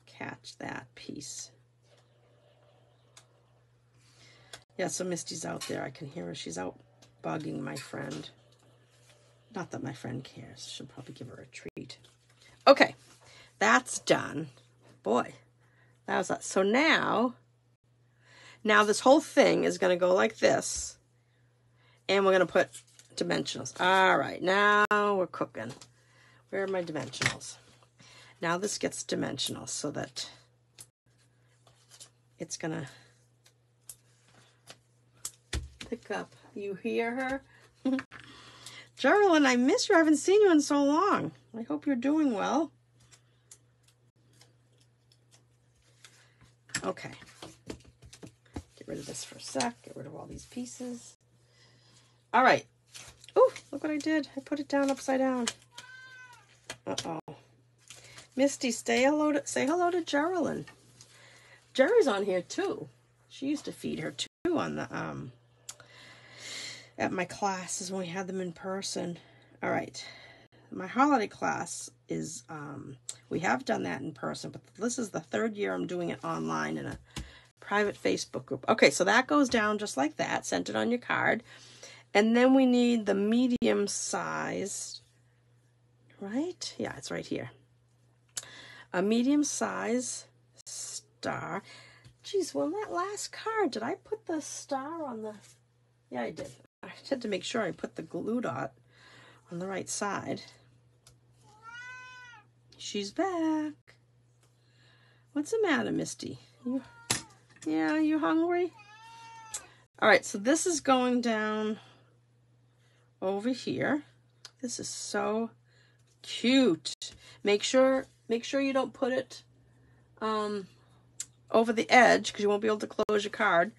catch that piece. Yeah, so Misty's out there. I can hear her. She's out bugging my friend. Not that my friend cares. She'll probably give her a treat. Okay, that's done. Boy, that was that. So now, now this whole thing is going to go like this. And we're going to put dimensionals. All right, now we're cooking. Where are my dimensionals? Now this gets dimensional so that it's going to pick up you hear her? Geraldine, I miss you. I haven't seen you in so long. I hope you're doing well. Okay. Get rid of this for a sec. Get rid of all these pieces. All right. Oh, look what I did. I put it down upside down. Uh-oh. Misty, stay hello to, say hello to Geraldine. Jerry's on here too. She used to feed her too on the um at my classes when we had them in person. All right. My holiday class is, um, we have done that in person, but this is the third year I'm doing it online in a private Facebook group. Okay, so that goes down just like that, sent it on your card. And then we need the medium size, right? Yeah, it's right here. A medium size star. Geez, well, that last card, did I put the star on the... Yeah, I did. I had to make sure I put the glue dot on the right side. she's back. What's the matter, Misty? You, yeah, you hungry? All right, so this is going down over here. This is so cute. Make sure make sure you don't put it um, over the edge because you won't be able to close your card.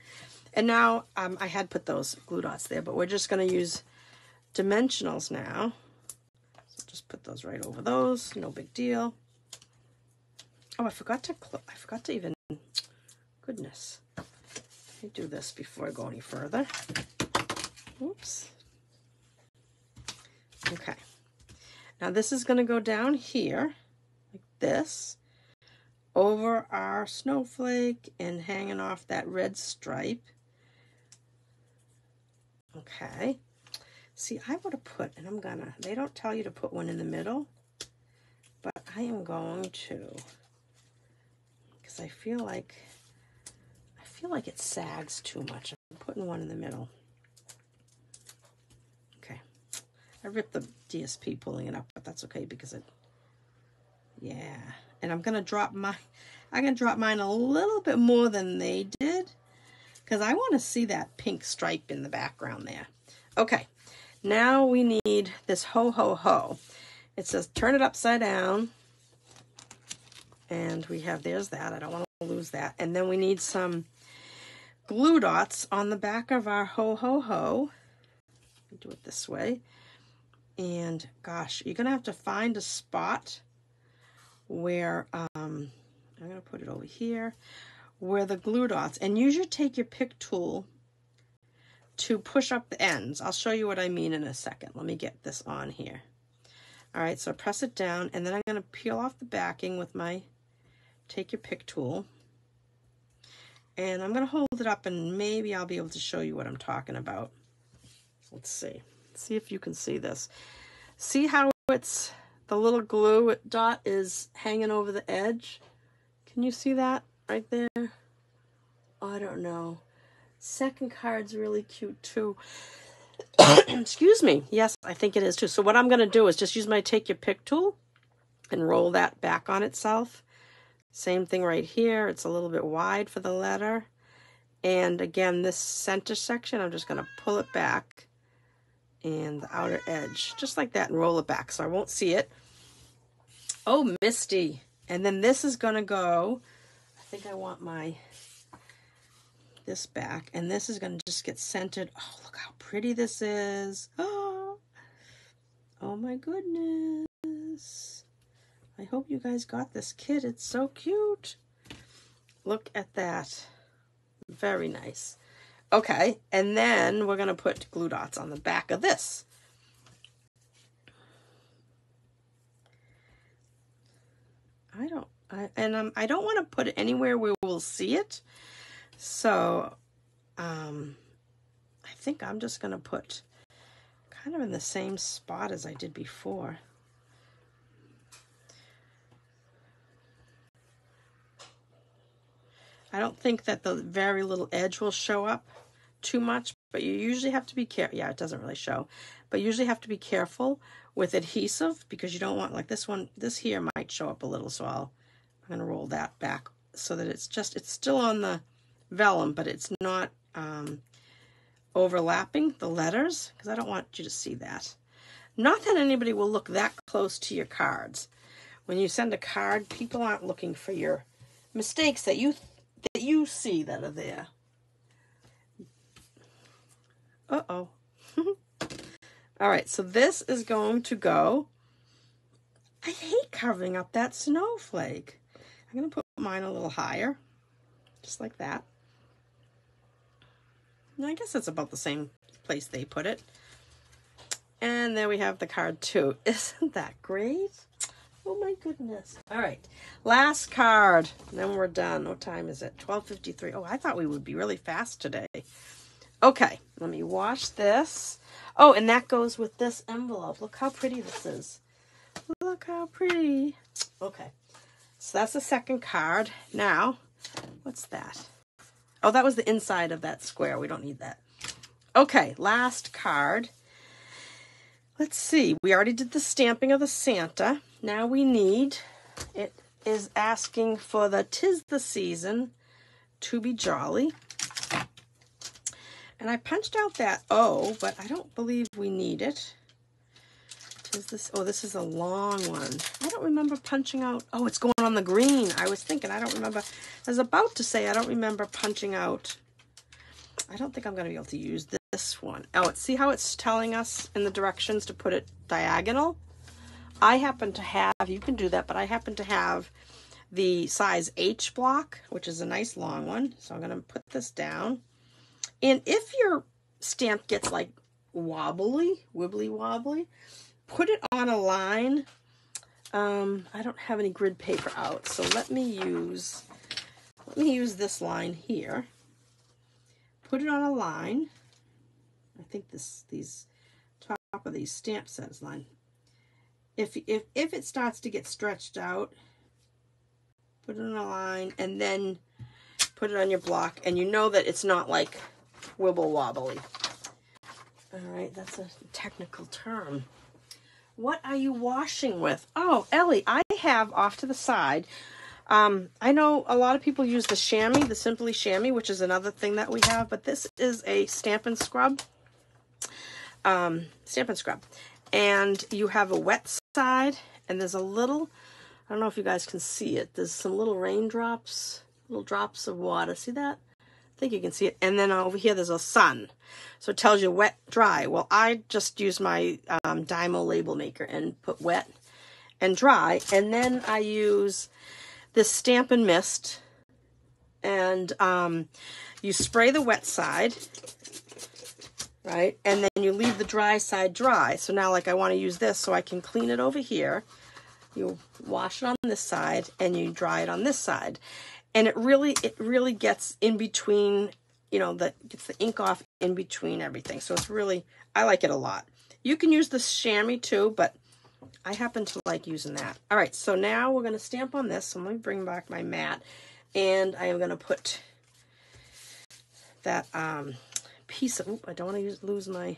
And now um, I had put those glue dots there, but we're just going to use dimensionals now. So just put those right over those. No big deal. Oh, I forgot to I forgot to even goodness. Let me do this before I go any further. Oops. Okay. Now this is going to go down here like this over our snowflake and hanging off that red stripe. Okay. See, I would have put, and I'm gonna, they don't tell you to put one in the middle, but I am going to, because I feel like, I feel like it sags too much. I'm putting one in the middle. Okay. I ripped the DSP pulling it up, but that's okay because it, yeah. And I'm to drop my, I'm to drop mine a little bit more than they did because I want to see that pink stripe in the background there. Okay, now we need this ho ho ho. It says turn it upside down. And we have, there's that. I don't want to lose that. And then we need some glue dots on the back of our ho ho ho. Do it this way. And gosh, you're going to have to find a spot where, um, I'm going to put it over here, where the glue dots, and use your take your pick tool to push up the ends. I'll show you what I mean in a second. Let me get this on here. All right, so I press it down, and then I'm going to peel off the backing with my take your pick tool. And I'm going to hold it up, and maybe I'll be able to show you what I'm talking about. Let's see. See if you can see this. See how it's the little glue dot is hanging over the edge? Can you see that right there? I don't know. Second card's really cute too. Excuse me. Yes, I think it is too. So what I'm going to do is just use my take your pick tool and roll that back on itself. Same thing right here. It's a little bit wide for the letter. And again, this center section, I'm just going to pull it back and the outer edge, just like that, and roll it back so I won't see it. Oh, Misty. And then this is going to go, I think I want my this back and this is going to just get scented. Oh, look how pretty this is. Oh, oh my goodness. I hope you guys got this kit. It's so cute. Look at that. Very nice. Okay, and then we're going to put glue dots on the back of this. I don't, I, and um, I don't want to put it anywhere where we'll see it so, um, I think I'm just going to put kind of in the same spot as I did before. I don't think that the very little edge will show up too much, but you usually have to be careful. Yeah, it doesn't really show, but you usually have to be careful with adhesive because you don't want like this one, this here might show up a little. So I'll, I'm going to roll that back so that it's just, it's still on the, vellum, but it's not um, overlapping the letters because I don't want you to see that. Not that anybody will look that close to your cards. When you send a card, people aren't looking for your mistakes that you that you see that are there. Uh-oh. All right, so this is going to go. I hate covering up that snowflake. I'm going to put mine a little higher, just like that. I guess it's about the same place they put it. And there we have the card too. Isn't that great? Oh my goodness. All right. Last card. Then we're done. What time is it? 12.53. Oh, I thought we would be really fast today. Okay. Let me wash this. Oh, and that goes with this envelope. Look how pretty this is. Look how pretty. Okay. So that's the second card. Now, what's that? Oh, that was the inside of that square. We don't need that. Okay, last card. Let's see. We already did the stamping of the Santa. Now we need It is asking for the Tis the Season to be Jolly. And I punched out that O, but I don't believe we need it. Is this, oh, this is a long one. I don't remember punching out, oh, it's going on the green. I was thinking, I don't remember, I was about to say, I don't remember punching out. I don't think I'm going to be able to use this one. Oh, see how it's telling us in the directions to put it diagonal? I happen to have, you can do that, but I happen to have the size H block, which is a nice long one. So I'm going to put this down. And if your stamp gets like wobbly, wibbly wobbly, put it on a line. Um, I don't have any grid paper out, so let me use, let me use this line here. Put it on a line. I think this, these top of these stamp sets line if, if, if it starts to get stretched out, put it on a line and then put it on your block and you know that it's not like wibble wobbly. All right, that's a technical term. What are you washing with? Oh, Ellie, I have off to the side. Um, I know a lot of people use the chamois, the Simply Shammy, which is another thing that we have, but this is a Stampin' Scrub. Um, Stampin' Scrub. And you have a wet side, and there's a little, I don't know if you guys can see it, there's some little raindrops, little drops of water. See that? I think you can see it. And then over here, there's a sun. So it tells you wet, dry. Well, I just use my um, Dymo label maker and put wet and dry. And then I use this Stampin' Mist. And um, you spray the wet side right? And then you leave the dry side dry. So now like I want to use this so I can clean it over here. You wash it on this side and you dry it on this side. And it really, it really gets in between, you know, the gets the ink off in between everything. So it's really, I like it a lot. You can use the chamois too, but I happen to like using that. All right, so now we're going to stamp on this. So let me bring back my mat. And I am going to put that um, piece of, I don't want to lose my,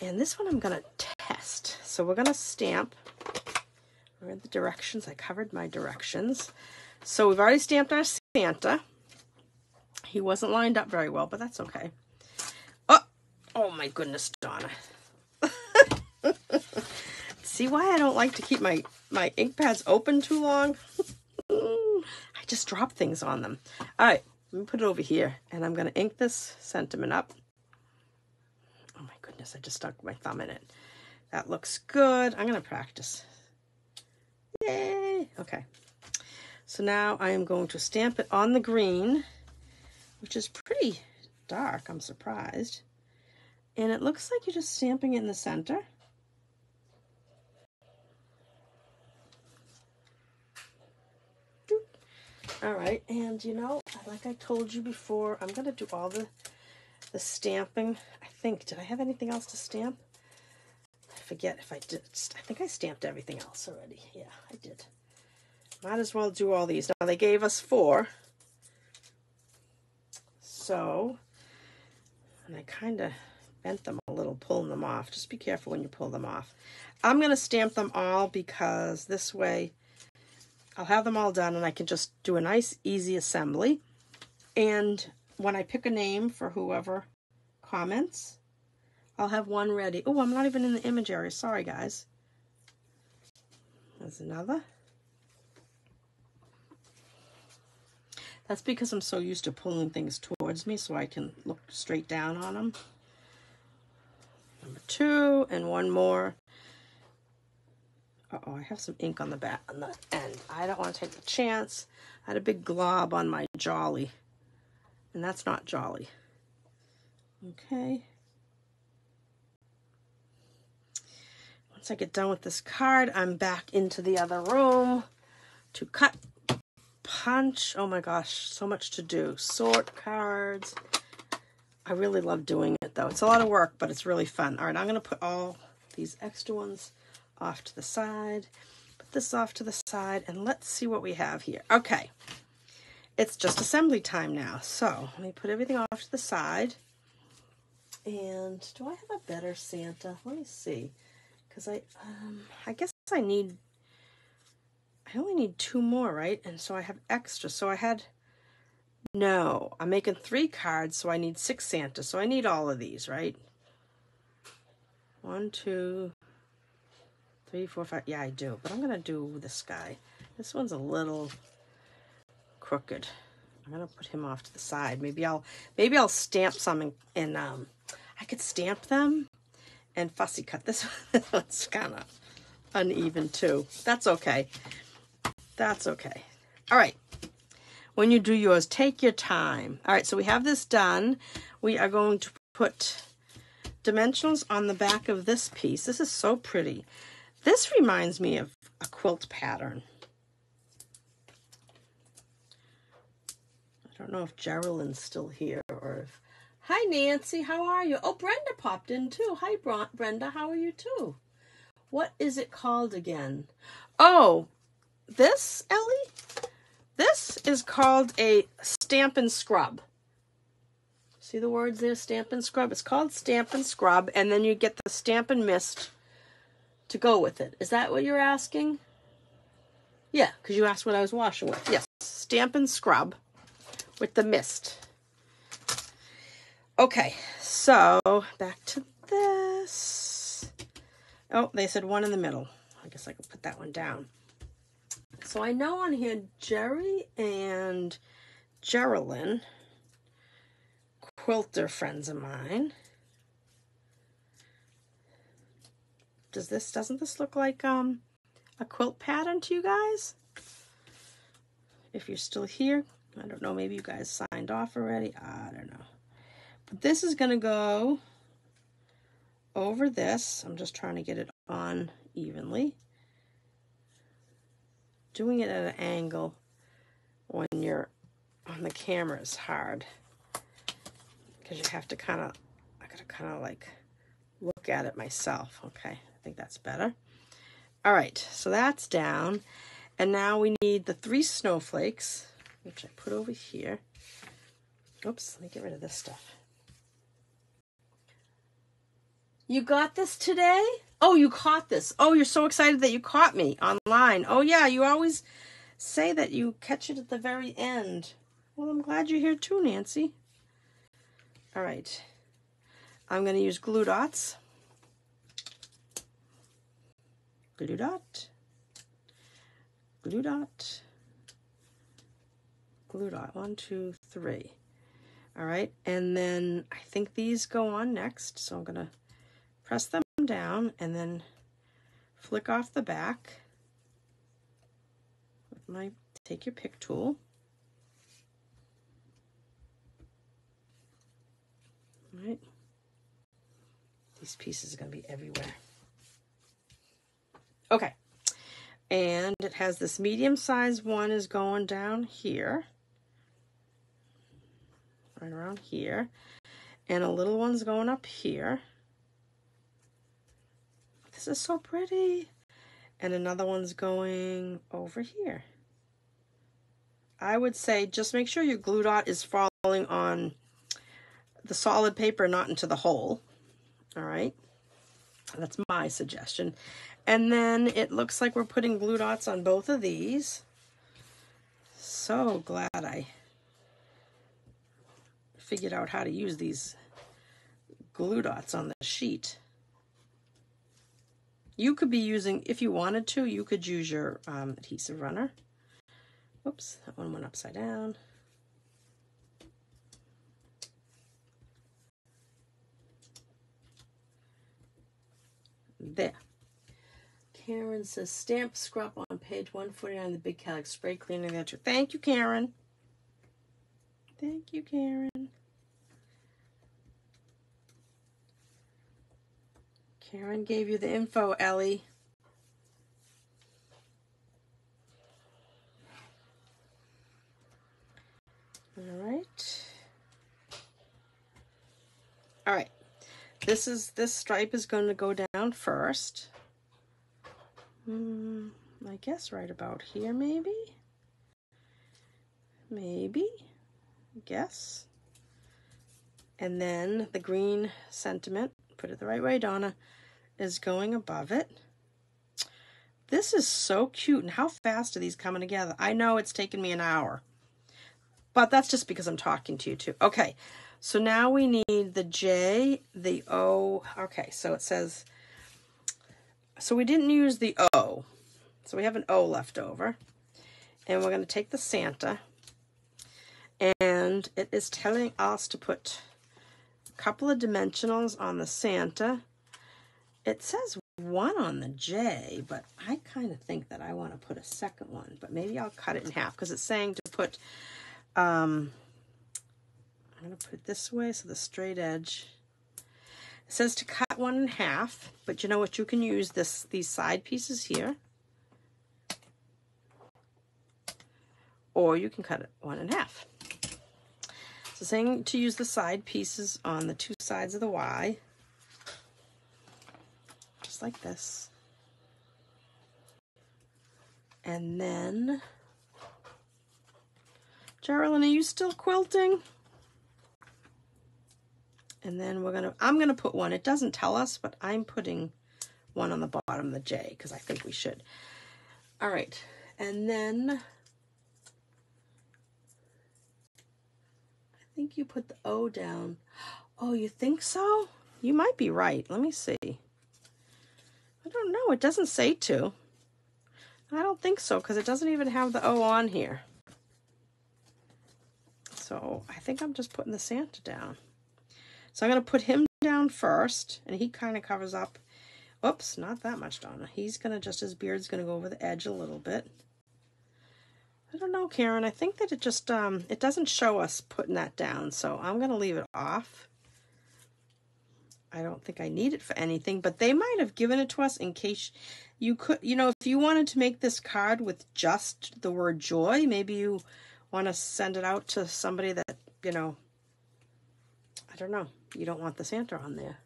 and this one I'm going to test. So we're going to stamp, we're the directions, I covered my directions. So we've already stamped our Santa. He wasn't lined up very well, but that's okay. Oh, oh my goodness, Donna. See why I don't like to keep my, my ink pads open too long? I just drop things on them. All right, let me put it over here, and I'm going to ink this sentiment up. Oh my goodness, I just stuck my thumb in it. That looks good. I'm going to practice. Yay! Okay. So now I am going to stamp it on the green, which is pretty dark, I'm surprised. And it looks like you're just stamping it in the center. All right, and you know, like I told you before, I'm going to do all the, the stamping. I think, did I have anything else to stamp? I forget if I did. I think I stamped everything else already. Yeah, I did. Might as well do all these. Now, they gave us four. So, and I kind of bent them a little, pulling them off. Just be careful when you pull them off. I'm going to stamp them all because this way I'll have them all done and I can just do a nice easy assembly. And when I pick a name for whoever comments, I'll have one ready. Oh, I'm not even in the image area. Sorry, guys. There's another. That's because I'm so used to pulling things towards me so I can look straight down on them. Number two, and one more. Uh-oh, I have some ink on the back on the end. I don't want to take the chance. I had a big glob on my jolly. And that's not jolly. Okay. Once I get done with this card, I'm back into the other room to cut, punch. Oh my gosh, so much to do. Sort cards. I really love doing it though. It's a lot of work, but it's really fun. All right, I'm going to put all these extra ones off to the side. Put this off to the side, and let's see what we have here. Okay, it's just assembly time now. So let me put everything off to the side. And do I have a better Santa? Let me see. Because I, um, I guess I need, I only need two more, right? And so I have extra. So I had, no, I'm making three cards, so I need six Santa. So I need all of these, right? One, two, three, four, five. Yeah, I do. But I'm going to do this guy. This one's a little crooked. I'm going to put him off to the side. Maybe I'll, maybe I'll stamp some and, and um, I could stamp them and fussy cut. This, this one's kind of uneven too. That's okay. That's okay. All right. When you do yours, take your time. All right, so we have this done. We are going to put dimensionals on the back of this piece. This is so pretty. This reminds me of a quilt pattern. I don't know if Geraldine's still here or if... Hi, Nancy. How are you? Oh, Brenda popped in too. Hi, Brenda. How are you too? What is it called again? Oh, this, Ellie? This is called a Stampin' Scrub. See the words there, Stampin' Scrub? It's called Stampin' Scrub, and then you get the Stampin' Mist to go with it. Is that what you're asking? Yeah, because you asked what I was washing with. Yes, Stampin' Scrub with the mist. Okay, so back to this. Oh, they said one in the middle. I guess I could put that one down. So I know on here Jerry and Geraldine, quilter friends of mine. Does this, doesn't this look like um, a quilt pattern to you guys? If you're still here, I don't know, maybe you guys signed off already. I don't know. But this is going to go over this. I'm just trying to get it on evenly doing it at an angle when you're on the camera is hard because you have to kind of, I gotta kind of like look at it myself. Okay, I think that's better. All right, so that's down. And now we need the three snowflakes, which I put over here. Oops, let me get rid of this stuff. You got this today? Oh, you caught this. Oh, you're so excited that you caught me online. Oh, yeah, you always say that you catch it at the very end. Well, I'm glad you're here too, Nancy. All right. I'm going to use glue dots. Glue dot. Glue dot. Glue dot. One, two, three. All right. And then I think these go on next. So I'm going to press them down and then flick off the back with my take your pick tool. All right. These pieces are going to be everywhere. Okay. And it has this medium size one is going down here. Right around here. And a little one's going up here. This is so pretty. And another one's going over here. I would say just make sure your glue dot is falling on the solid paper, not into the hole. All right. That's my suggestion. And then it looks like we're putting glue dots on both of these. So glad I figured out how to use these glue dots on the sheet. You could be using, if you wanted to, you could use your um, adhesive runner. Oops, that one went upside down. There. Karen says, stamp scrub on page 149 the Big Calyx spray cleaning there too. Thank you, Karen. Thank you, Karen. Karen gave you the info, Ellie. All right. All right. This is this stripe is going to go down first. Hmm, I guess right about here, maybe. Maybe. Guess. And then the green sentiment. Put it the right way, Donna is going above it. This is so cute. And how fast are these coming together? I know it's taken me an hour. But that's just because I'm talking to you too. Okay, so now we need the J, the O. Okay, so it says, so we didn't use the O. So we have an O left over. And we're going to take the Santa. And it is telling us to put a couple of dimensionals on the Santa. It says one on the J, but I kind of think that I want to put a second one. But maybe I'll cut it in half because it's saying to put um, I'm going to put it this way so the straight edge. It says to cut one in half, but you know what? You can use this these side pieces here. Or you can cut it one in half. So saying to use the side pieces on the two sides of the Y. Like this. And then Geraldine, are you still quilting? And then we're gonna, I'm gonna put one. It doesn't tell us, but I'm putting one on the bottom the J because I think we should. All right, and then I think you put the O down. Oh, you think so? You might be right. Let me see. Don't know. It doesn't say to. I don't think so because it doesn't even have the O on here. So I think I'm just putting the Santa down. So I'm going to put him down first, and he kind of covers up. Oops, not that much, Donna. He's going to, just his beard's going to go over the edge a little bit. I don't know, Karen. I think that it just, um, it doesn't show us putting that down, so I'm going to leave it off. I don't think I need it for anything, but they might have given it to us in case you could, you know, if you wanted to make this card with just the word joy, maybe you want to send it out to somebody that, you know, I don't know, you don't want the Santa on there.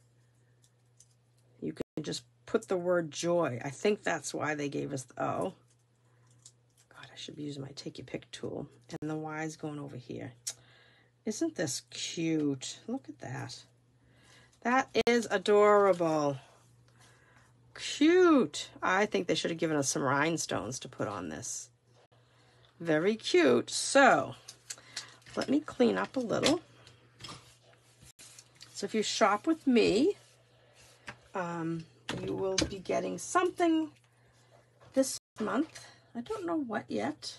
You can just put the word joy. I think that's why they gave us the O. God, I should be using my take your pick tool. And the Y is going over here. Isn't this cute? Look at that. That is adorable. Cute. I think they should have given us some rhinestones to put on this. Very cute. So let me clean up a little. So if you shop with me, um, you will be getting something this month. I don't know what yet.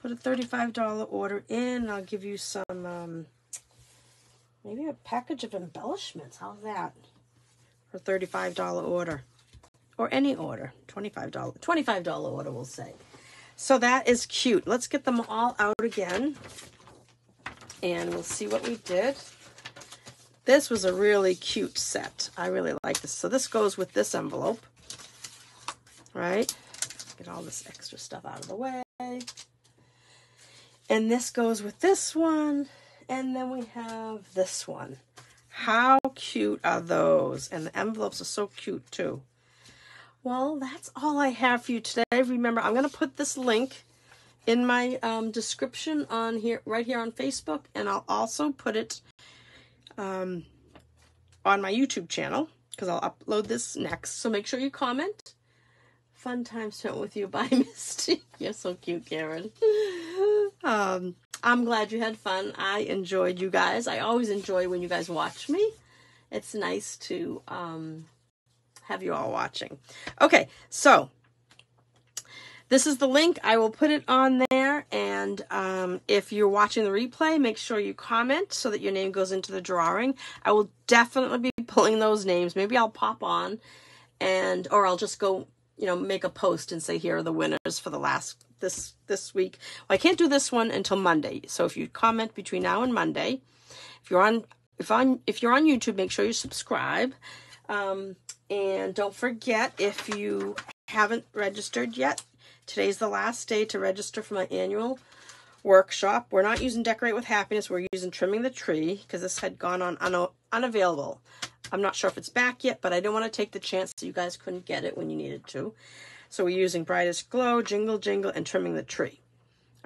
Put a $35 order in. I'll give you some, um, maybe a package of embellishments. How's that? For $35 order. Or any order. $25. $25 order, we'll say. So that is cute. Let's get them all out again. And we'll see what we did. This was a really cute set. I really like this. So this goes with this envelope. Right? Get all this extra stuff out of the way. And this goes with this one. And then we have this one. How cute are those? And the envelopes are so cute too. Well, that's all I have for you today. Remember, I'm going to put this link in my um, description on here, right here on Facebook, and I'll also put it um, on my YouTube channel because I'll upload this next. So make sure you comment. Fun time spent with you by Misty. You're so cute, Karen. um, I'm glad you had fun. I enjoyed you guys. I always enjoy when you guys watch me. It's nice to um, have you all watching. Okay, so this is the link. I will put it on there. And um, if you're watching the replay, make sure you comment so that your name goes into the drawing. I will definitely be pulling those names. Maybe I'll pop on and, or I'll just go, you know, make a post and say, here are the winners for the last, this, this week. Well, I can't do this one until Monday. So if you comment between now and Monday, if you're on, if on, if you're on YouTube, make sure you subscribe. Um, and don't forget, if you haven't registered yet, today's the last day to register for my annual workshop. We're not using Decorate with Happiness. We're using Trimming the Tree because this had gone on un unavailable. I'm not sure if it's back yet, but I didn't want to take the chance that you guys couldn't get it when you needed to. So we're using Brightest Glow, Jingle Jingle, and Trimming the Tree.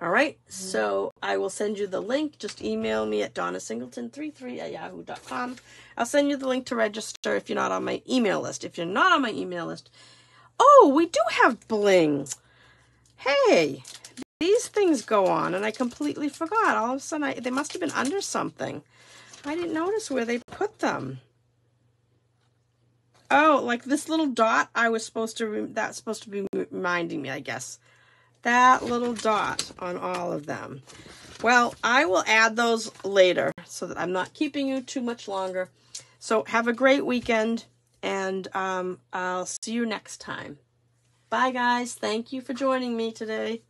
All right, mm-hmm. so I will send you the link. Just email me at donnasingleton33 at yahoo.com. I'll send you the link to register if you're not on my email list. If you're not on my email list, Oh, we do have bling. Hey, these things go on, and I completely forgot. All of a sudden, I, they must have been under something. I didn't notice where they put them. Oh, like this little dot I was supposed to, that's supposed to be reminding me, I guess. That little dot on all of them. Well, I will add those later so that I'm not keeping you too much longer. So have a great weekend, and um, I'll see you next time. Bye, guys. Thank you for joining me today.